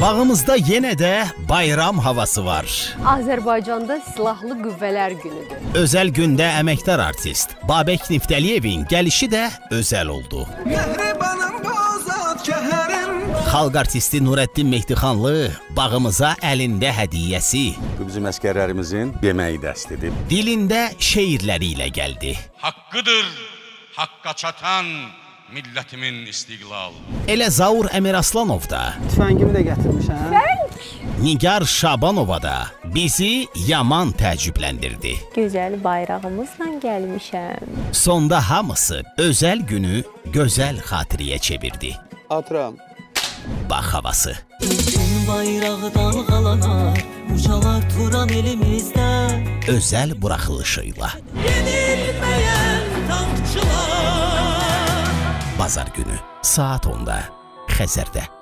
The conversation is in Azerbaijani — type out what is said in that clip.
Bağımızda yenə də bayram havası var. Azərbaycanda Silahlı Qüvvələr günüdür. Özəl gündə əməkdar artist Babək Niftəliyevin gəlişi də özəl oldu. Mehribanım bu zat kəhərim Xalq artisti Nurəddin Mehdixanlı bağımıza əlində hədiyyəsi, Bu bizim əskərlərimizin yeməyi dəstidir. dilində şeirləri ilə gəldi. Hakkıdır hakka çatan milletimin istiqlal. Elə Zaur Əmiraslanov da, Tüfəngimi də gətirmişəm. Nigar Şabanova da bizi yaman təəccübləndirdi. Gözəl bayrağımızla gəlmişəm. Sonda hamısı özəl günü gözəl xatirəyə çevirdi. Atıram. Bax havası. Bütün bayrağı dalğalanar Ucalar turan elimizdə Özəl buraxılışıyla Yenilməyən tankçılar bazar günü saat 10-da Xəzərdə